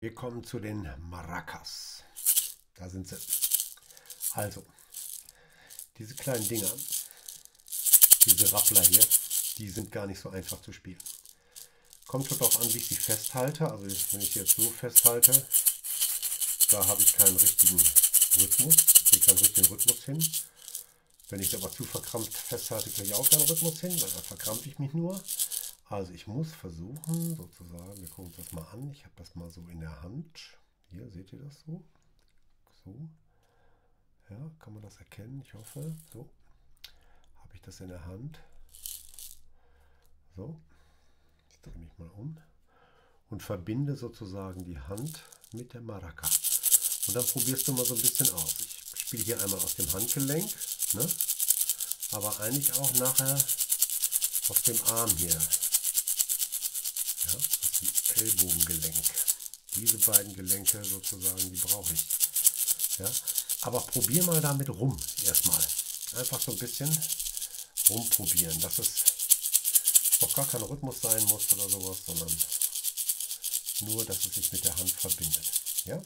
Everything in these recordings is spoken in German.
Wir kommen zu den Maracas. Da sind sie. Also, diese kleinen Dinger, diese Rappler hier, die sind gar nicht so einfach zu spielen. Kommt schon darauf an, wie ich sie festhalte. Also wenn ich jetzt so festhalte, da habe ich keinen richtigen Rhythmus. Ich keinen richtigen Rhythmus hin. Wenn ich aber zu verkrampft festhalte, kriege ich auch keinen Rhythmus hin, weil dann verkrampfe ich mich nur. Also ich muss versuchen, sozusagen, wir gucken uns das mal an. Ich habe das mal so in der Hand. Hier, seht ihr das so? So. Ja, kann man das erkennen? Ich hoffe. So. Habe ich das in der Hand. So. Ich drehe mich mal um. Und verbinde sozusagen die Hand mit der Maraca. Und dann probierst du mal so ein bisschen aus. Ich spiele hier einmal aus dem Handgelenk. Ne? Aber eigentlich auch nachher auf dem Arm hier Ellbogengelenk. Diese beiden Gelenke sozusagen, die brauche ich. Ja, aber probier mal damit rum erstmal. Einfach so ein bisschen rumprobieren, dass es noch gar kein Rhythmus sein muss oder sowas, sondern nur, dass es sich mit der Hand verbindet. Ja?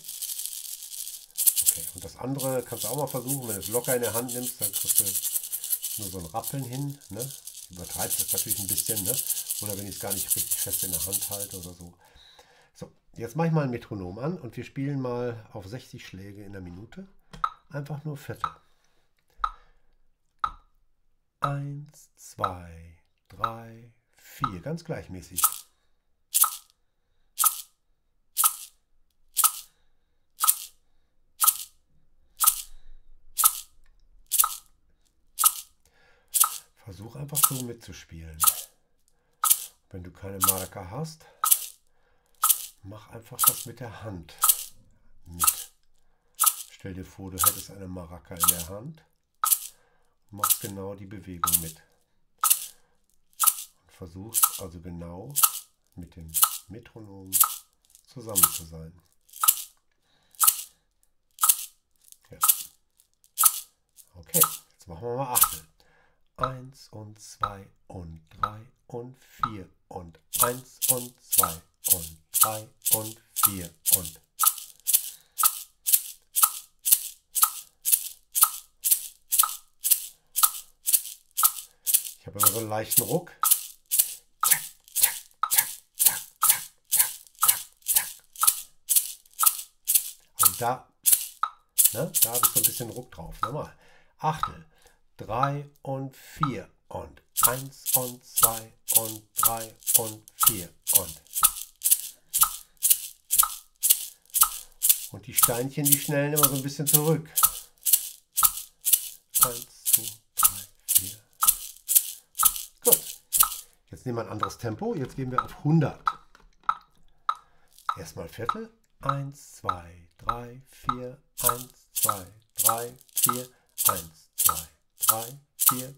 Okay, und das andere kannst du auch mal versuchen, wenn du es locker in der Hand nimmst, dann kriegst du nur so ein Rappeln hin. Ne? Übertreibst das natürlich ein bisschen, ne? Oder wenn ich es gar nicht richtig fest in der Hand halte oder so. So, jetzt mache ich mal ein Metronom an und wir spielen mal auf 60 Schläge in der Minute. Einfach nur Viertel. Eins, zwei, drei, vier. Ganz gleichmäßig. Versuch einfach so mitzuspielen. Wenn du keine Marker hast, mach einfach das mit der Hand mit. Stell dir vor, du hättest eine Maraca in der Hand machst genau die Bewegung mit. Und versuchst also genau mit dem Metronom zusammen zu sein. Ja. Okay, jetzt machen wir mal Achtel. Eins und zwei und drei und vier und eins und zwei und drei und vier und Ich habe immer so einen leichten Ruck. Und da, ne, da habe ich so ein bisschen Ruck drauf. Nochmal. Achtel, drei und vier und eins und zwei und drei und vier und. Und die Steinchen, die schnellen immer so ein bisschen zurück. Eins, zwei, drei, vier. Gut. Jetzt nehmen wir ein anderes Tempo. Jetzt gehen wir auf 100. Erstmal Viertel. Eins, zwei, drei, vier. Eins, zwei, drei, vier. Eins, zwei, drei, vier.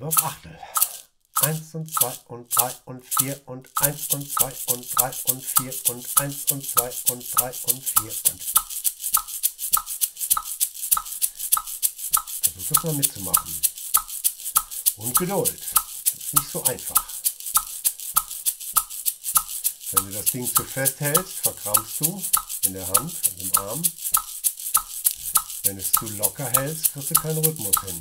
Auf Achtel. 1 und 2 und 3 und 4 und 1 und 2 und 3 und 4 und 1 und 2 und 3 und 4 und. Versuch das mal mitzumachen. Und Geduld. Das ist nicht so einfach. Wenn du das Ding zu fest hältst, verkrampfst du in der Hand und im Arm. Wenn es zu locker hältst, kriegst du keinen Rhythmus hin.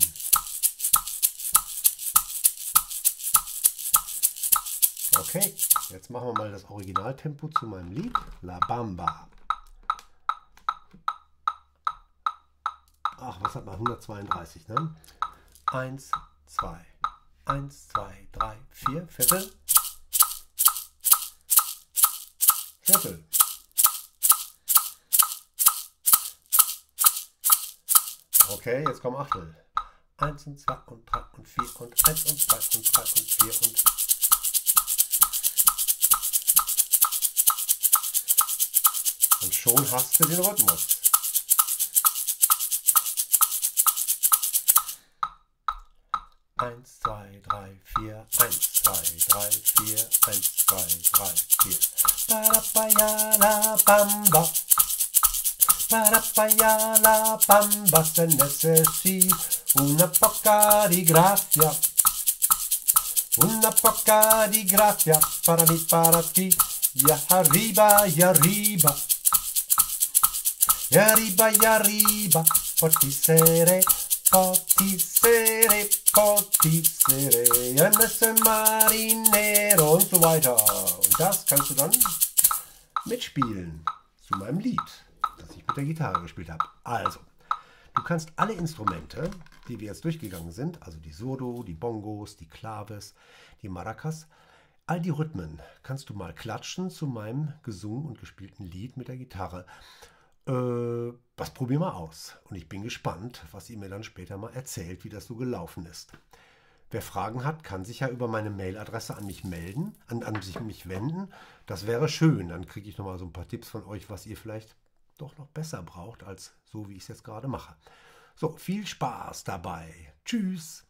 Okay, jetzt machen wir mal das Originaltempo zu meinem Lied La Bamba. Ach, was hat man? 132, ne? 1, 2, 1, 2, 3, 4, Viertel. Viertel. Okay, jetzt kommen Achtel. 1 und 2 und 3 und 4 und 1 und 2 und 3 und 4 und Und schon hast du den Rhythmus. Eins, zwei, drei, vier, eins, zwei, drei, vier, eins, zwei, drei, vier. Parapaya bamba. Parapaya bamba se necessi una poca di grazia. Una poca di grazia para mi para ti. Ya arriba, ya arriba. Ya arriba, ya arriba. Potisere, potisere, potisere. Erneste marinero und so weiter. Und das kannst du dann mitspielen zu meinem Lied, das ich mit der Gitarre gespielt habe. Also, du kannst alle Instrumente, die wir jetzt durchgegangen sind, also die Surdo, die Bongos, die Claves, die Maracas, all die Rhythmen kannst du mal klatschen zu meinem gesungen und gespielten Lied mit der Gitarre. Äh, das probier mal aus. Und ich bin gespannt, was ihr mir dann später mal erzählt, wie das so gelaufen ist. Wer Fragen hat, kann sich ja über meine Mailadresse an mich melden, an, an sich mich wenden. Das wäre schön. Dann kriege ich nochmal so ein paar Tipps von euch, was ihr vielleicht doch noch besser braucht, als so wie ich es jetzt gerade mache. So, viel Spaß dabei. Tschüss.